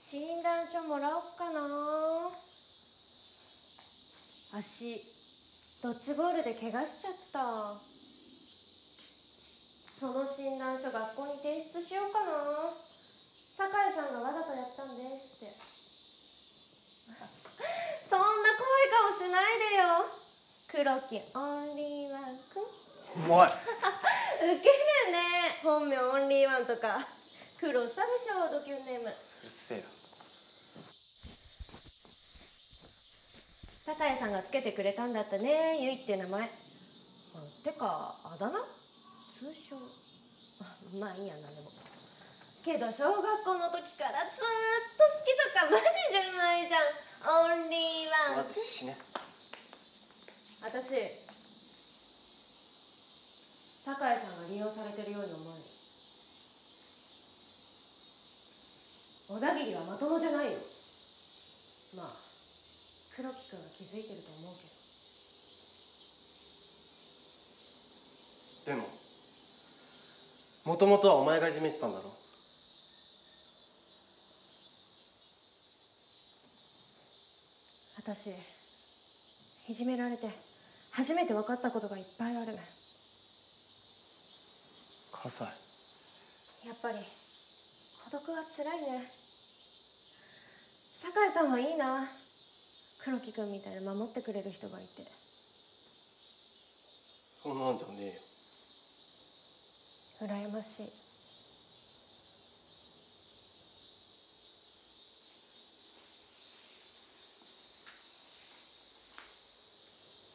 診断書もらおっかな。足ドッジボールで怪我しちゃった。その診断書学校に提出しようかな。酒井さんがわざとやったんですって。そんな怖い顔しないでよ。黒木オンリーワンくん。おい。ウケるね。本名オンリーワンとか。苦労したでしょドキュンネーム。うっせえよ。酒井さんがつけてくれたんだったね。ゆいって名前。あてかあだ名？通称まあいいやなんでもけど小学校の時からずっと好きとかマジ純愛じゃんオンリーワンマジ死ね。私酒井さんが利用されてるように思う小田切はまともじゃないよまあ黒木君は気づいてると思うけど。でももともとはお前がいじめてたんだろ？私いじめられて初めて分かったことがいっぱいある葛西やっぱり孤独は辛いね。酒井さんはいいな。黒木君みたいな守ってくれる人がいて。そんなんじゃねえよ羨ましい。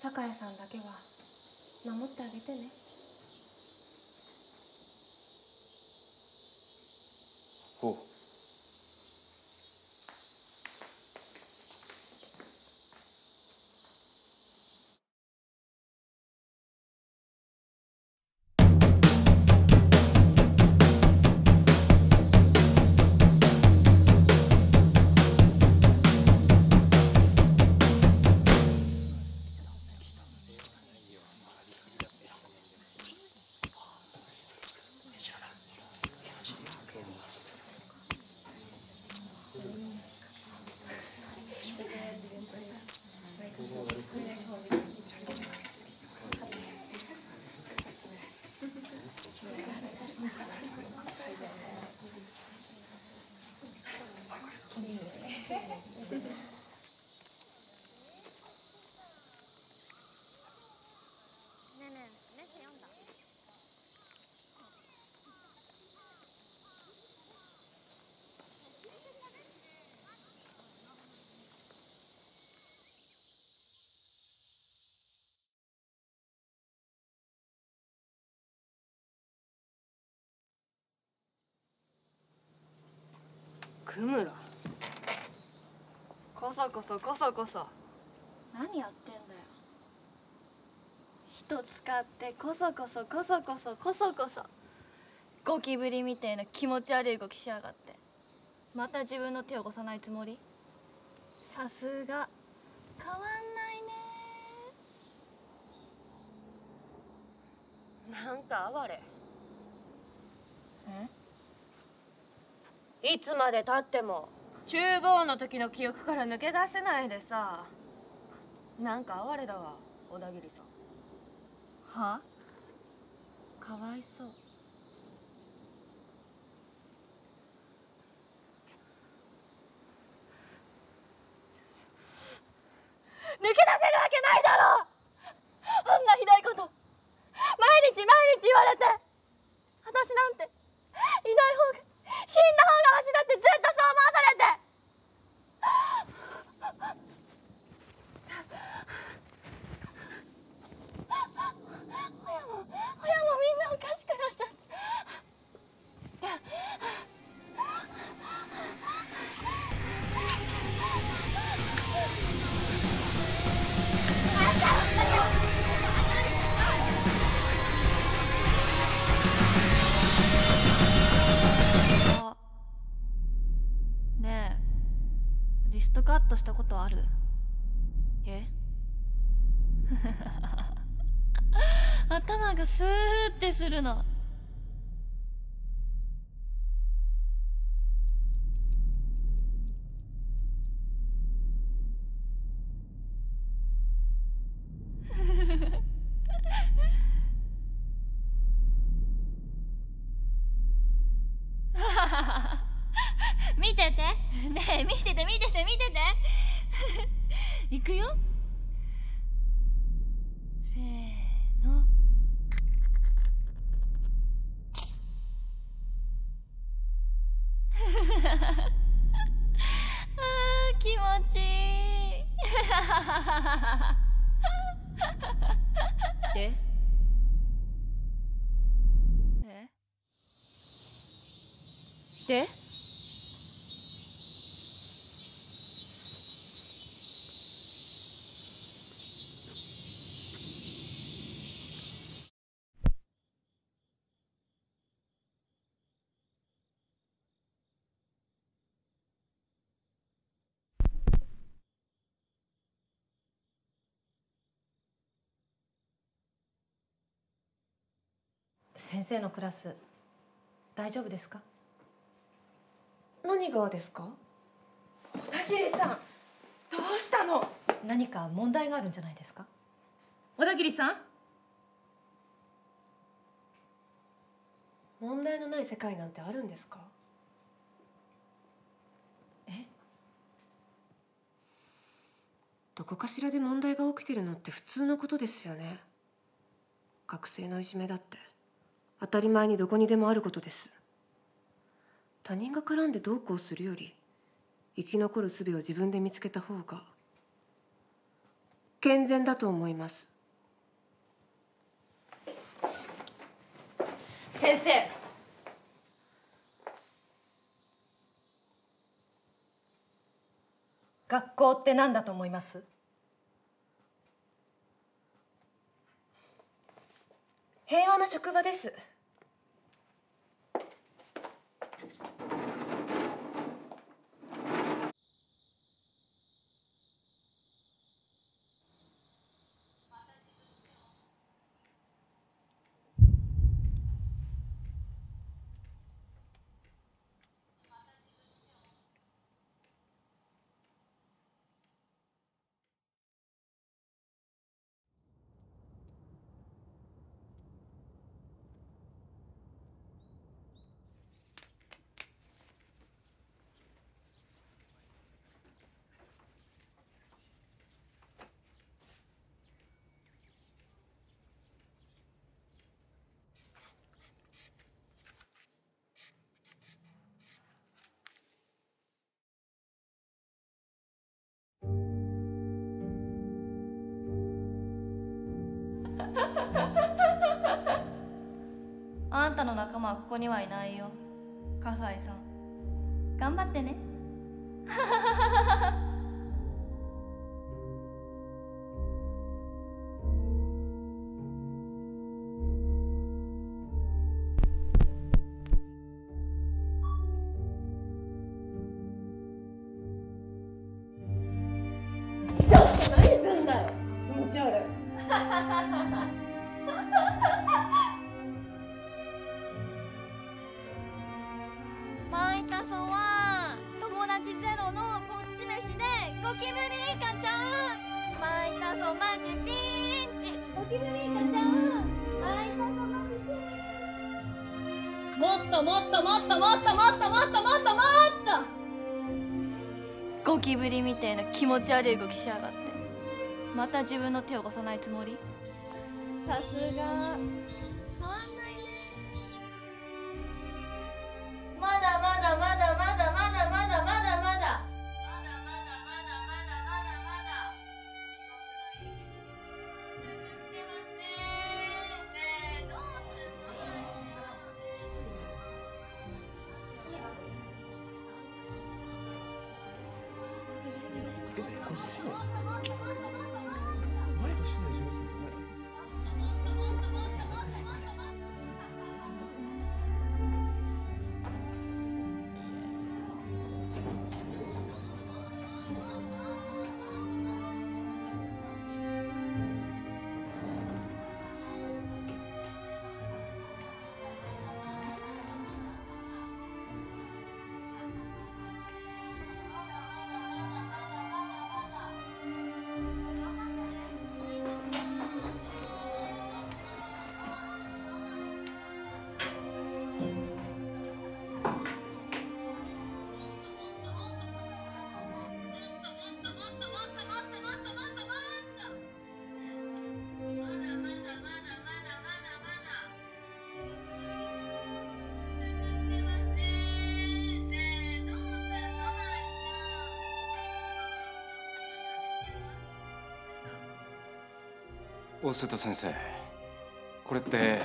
酒屋さんだけは守ってあげてね。ほう。クムラこそこそこそこそ。何やってんだよ。人使ってこそこそこそこそこそこそ。ゴキブリみたいな気持ち悪い動きしやがって。また自分の手を押さないつもり？さすが。変わんないね。なんか哀れ。え？いつまでたっても厨房の時の記憶から抜け出せないでさ。なんか哀れだわ小田切さん。は？かわいそう。抜け出せるわけないだろ！あんなひどいこと。毎日毎日言われて。私なんていない方が死んだ方がマシだってずっとそう思わされて。親も親もみんなおかしくなっちゃってえリストカットしたことある？え？頭がスーってするの。見てて。ねえ見てて見てて見てて。行くよせーのあー気持ちいいでえで先生のクラス大丈夫ですか？何がですか？小田切さん。どうしたの？何か問題があるんじゃないですか？小田切さん？問題のない世界なんてあるんですか？え？どこかしらで問題が起きてるのって普通のことですよね。学生のいじめだって当たり前にどこにでもあることです。他人が絡んでどうこうするより生き残る術を自分で見つけた方が健全だと思います。先生。学校って何だと思います？平和な職場です。あんたの仲間はここにはいないよ。笠井さん。頑張ってね。ともっともっともっともっともっともっとゴキブリみてえな気持ち悪い動きしやがって。また自分の手を貸さないつもり？さすが。大瀬戸先生。これって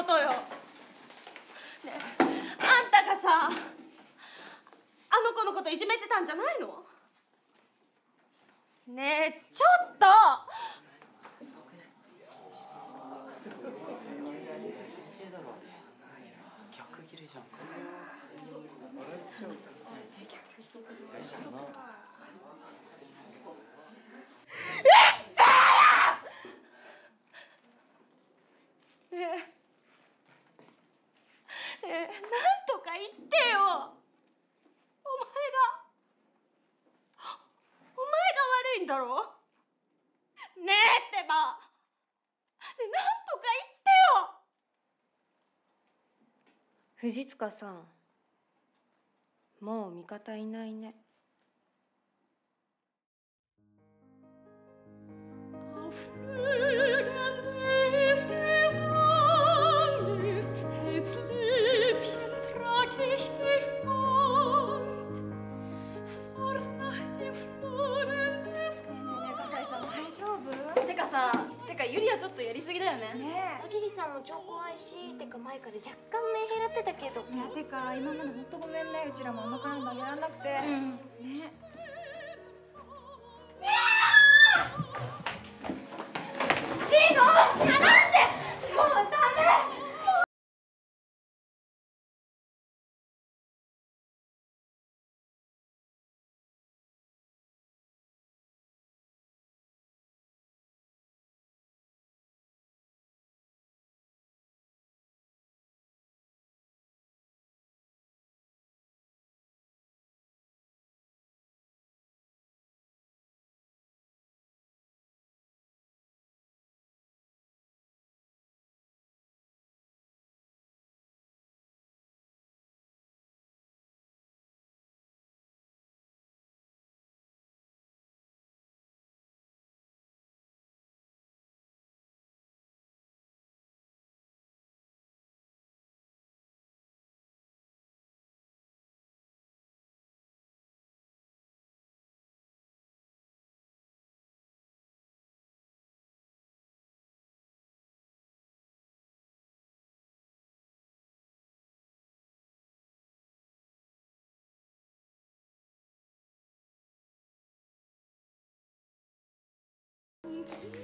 ことよ。ねあんたがさあの子のこといじめてたんじゃないの？ねえちょっと。逆じゃんえっせーや！ねえ藤塚さんもう味方いないね。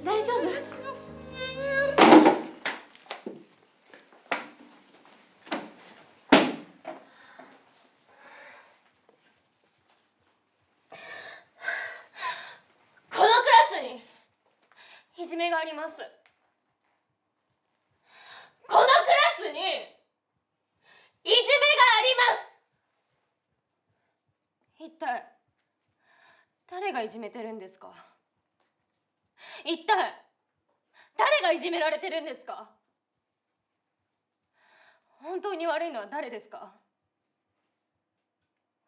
大丈夫？このクラスにいじめがあります。このクラスにいじめがあります。一体誰がいじめてるんですか？一体誰がいじめられてるんですか？本当に悪いのは誰ですか？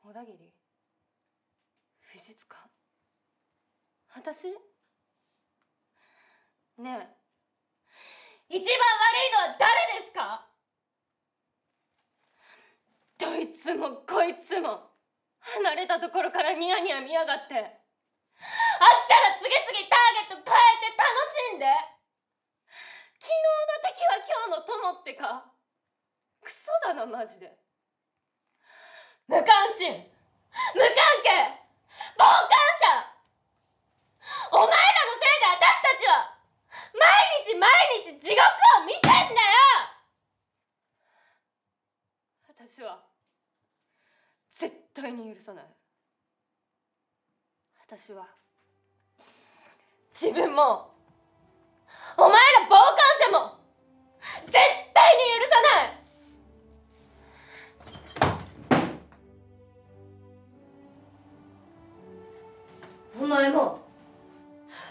小田切藤塚。私？ねえ一番悪いのは誰ですか？どいつもこいつも離れたところからニヤニヤ見やがって。飽きたら次々ターゲット変えて楽しんで。昨日の敵は今日の友ってか。クソだなマジで。無関心。無関係。傍観者。お前らのせいで私たちは。毎日毎日地獄を見てんだよ。私は絶対に許さない。私は。自分も。お前ら傍観者も。絶対に許さない。お前も。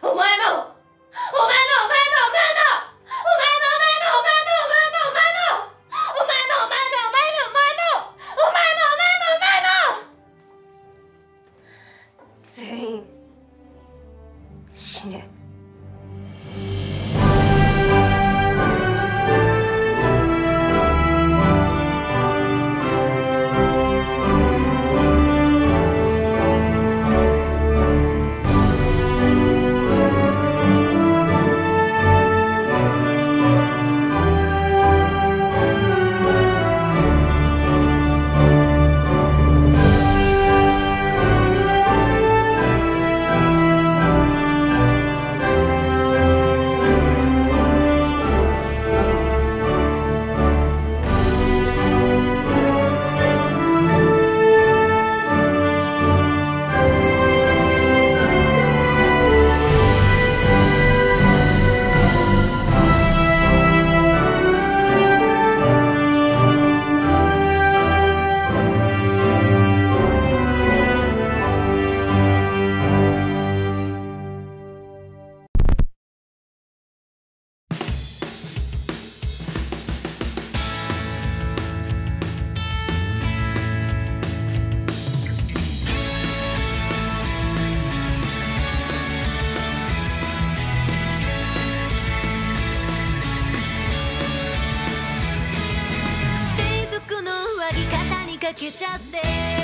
お前も。お前も。かけちゃって